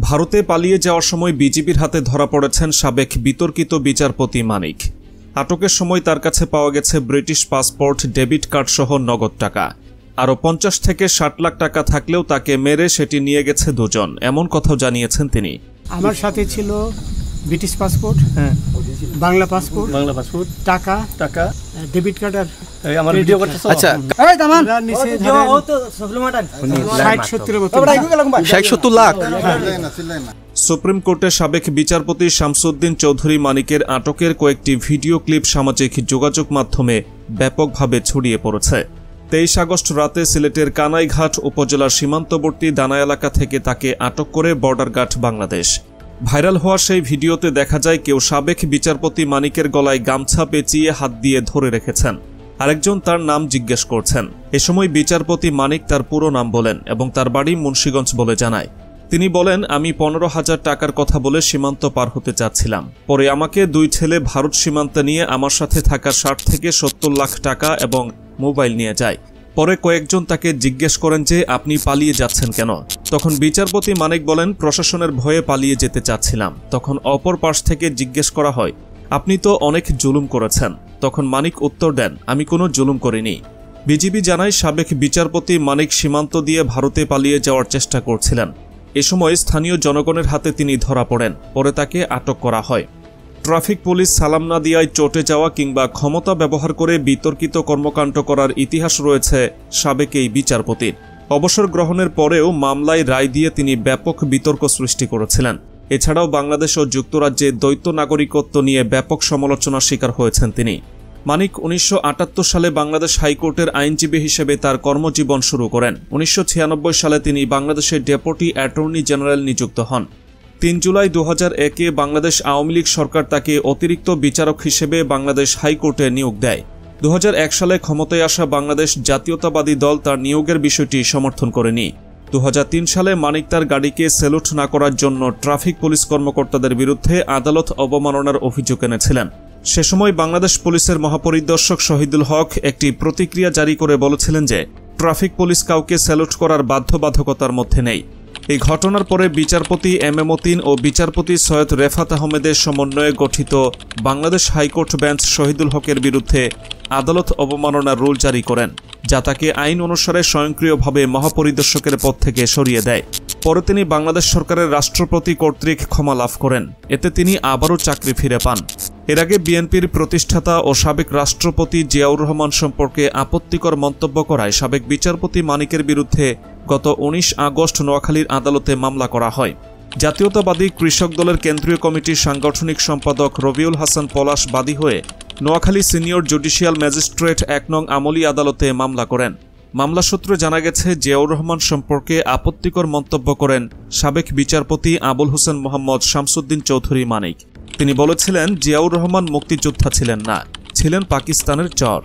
ভারতে পালিয়ে যাওয়ার সময় বিজিবির হাতে ধরা পড়েছেন সাবেক বিতর্কিত বিচারপতি মানিক। আটকের সময় তার কাছে পাওয়া গেছে ব্রিটিশ পাসপোর্ট, ডেবিট কার্ড সহ নগদ টাকা। আরও পঞ্চাশ থেকে ষাট লাখ টাকা থাকলেও তাকে মেরে সেটি নিয়ে গেছে দুজন, এমন কথাও জানিয়েছেন তিনি। আমার সাথে ছিল ব্রিটিশ পাসপোর্ট হ্যাঁ বাংলা পাসপোর্ট বাংলা পাসপোর্ট টাকা টাকা। ডেবিট কার্ড আর এই আমার ভিডিও করতেছো? আচ্ছা। আমরা নিচে ষাট সত্তরের মতো। ষাট সত্তর লাখ। সুপ্রিম কোর্টের সাবেক বিচারপতি শামসুদ্দিন চৌধুরী মানিকের আটকের কয়েকটি ভিডিও ক্লিপ সামাজিক যোগাযোগ মাধ্যমে ব্যাপকভাবে ছড়িয়ে পড়েছে। তেইশ আগস্ট রাতে সিলেটের কানাইঘাট উপজেলার সীমান্তবর্তী দানা এলাকা থেকে তাকে আটক করে বর্ডার গার্ড বাংলাদেশ। ভাইরাল হওয়া সেই ভিডিওতে দেখা যায় কেউ সাবেক বিচারপতি মানিকের গলায় গামছা পেঁচিয়ে হাত দিয়ে ধরে রেখেছেন। আরেকজন তার নাম জিজ্ঞেস করছেন। এ সময় বিচারপতি মানিক তার পুরো নাম বলেন এবং তার বাড়ি মুন্সীগঞ্জ বলে জানায়। তিনি বলেন, আমি পনেরো হাজার টাকার কথা বলে সীমান্ত পার হতে চাচ্ছিলাম। পরে আমাকে দুই ছেলে ভারত সীমান্তে নিয়ে আমার সাথে থাকা ষাট থেকে সত্তর লাখ টাকা এবং মোবাইল নিয়ে যায়। পরে কয়েকজন তাকে জিজ্ঞেস করেন যে, আপনি পালিয়ে যাচ্ছেন কেন? তখন বিচারপতি মানিক বলেন, প্রশাসনের ভয়ে পালিয়ে যেতে চাচ্ছিলাম। তখন অপর পাশ থেকে জিজ্ঞেস করা হয়, আপনি তো অনেক জুলুম করেছেন। তখন মানিক উত্তর দেন, আমি কোনো জুলুম করিনি। বিজিবি জানায়, সাবেক বিচারপতি মানিক সীমান্ত দিয়ে ভারতে পালিয়ে যাওয়ার চেষ্টা করছিলেন। এ সময় স্থানীয় জনগণের হাতে তিনি ধরা পড়েন, পরে তাকে আটক করা হয়। ট্রাফিক পুলিশ সালাম না দিয়ায় চটে যাওয়া কিংবা ক্ষমতা ব্যবহার করে বিতর্কিত কর্মকাণ্ড করার ইতিহাস রয়েছে সাবেক এই বিচারপতির। অবসর গ্রহণের পরেও মামলায় রায় দিয়ে তিনি ব্যাপক বিতর্ক সৃষ্টি করেছিলেন। এছাড়াও বাংলাদেশ ও যুক্তরাজ্যে দ্বৈত নাগরিকত্ব নিয়ে ব্যাপক সমালোচনার শিকার হয়েছেন তিনি। মানিক উনিশশো আটাত্তর সালে বাংলাদেশ হাইকোর্টের আইনজীবী হিসেবে তার কর্মজীবন শুরু করেন। উনিশশো ছিয়ানব্বই সালে তিনি বাংলাদেশের ডেপুটি অ্যাটর্নি জেনারেল নিযুক্ত হন। তিন জুলাই দু হাজার একে বাংলাদেশ আওয়ামী লীগ সরকার তাকে অতিরিক্ত বিচারক হিসেবে বাংলাদেশ হাইকোর্টে নিয়োগ দেয়। দু হাজার এক সালে ক্ষমতায় আসা বাংলাদেশ জাতীয়তাবাদী দল তার নিয়োগের বিষয়টি সমর্থন করেনি। দুহাজার তিন সালে মানিক তার গাড়িকে সেলুট না করার জন্য ট্রাফিক পুলিশ কর্মকর্তাদের বিরুদ্ধে আদালত অবমাননার অভিযোগ এনেছিলেন। সে সময় বাংলাদেশ পুলিশের মহাপরিদর্শক শহীদুল হক একটি প্রতিক্রিয়া জারি করে বলেছিলেন যে, ট্রাফিক পুলিশ কাউকে স্যালুট করার বাধ্যবাধকতার মধ্যে নেই। এই ঘটনার পরে বিচারপতি এম এ মতিন ও বিচারপতি সৈয়দ রেফাত আহমেদের সমন্বয়ে গঠিত বাংলাদেশ হাইকোর্ট বেঞ্চ শহীদুল হকের বিরুদ্ধে আদালত অবমাননার রুল জারি করেন, যা তাকে আইন অনুসারে স্বয়ংক্রিয়ভাবে মহাপরিদর্শকের পদ থেকে সরিয়ে দেয়। পরে তিনি বাংলাদেশ সরকারের রাষ্ট্রপতি কর্তৃক ক্ষমা লাভ করেন, এতে তিনি আবারও চাকরি ফিরে পান। এর আগে বিএনপির প্রতিষ্ঠাতা ও সাবেক রাষ্ট্রপতি জিয়াউর রহমান সম্পর্কে আপত্তিকর মন্তব্য করায় সাবেক বিচারপতি মানিকের বিরুদ্ধে গত উনিশ আগস্ট নোয়াখালীর আদালতে মামলা করা হয়। জাতীয়তাবাদী কৃষক দলের কেন্দ্রীয় কমিটির সাংগঠনিক সম্পাদক রবিউল হাসান পলাশ বাদী হয়ে নোয়াখালী সিনিয়র জুডিশিয়াল ম্যাজিস্ট্রেট এক নং আমলি আদালতে মামলা করেন। মামলা সূত্রে জানা গেছে, জিয়াউর রহমান সম্পর্কে আপত্তিকর মন্তব্য করেন সাবেক বিচারপতি আবুল হোসেন মোহাম্মদ শামসুদ্দিন চৌধুরী মানিক। তিনি বলেছিলেন জিয়াউর রহমান মুক্তিযোদ্ধা ছিলেন না ছিলেন পাকিস্তানের চর।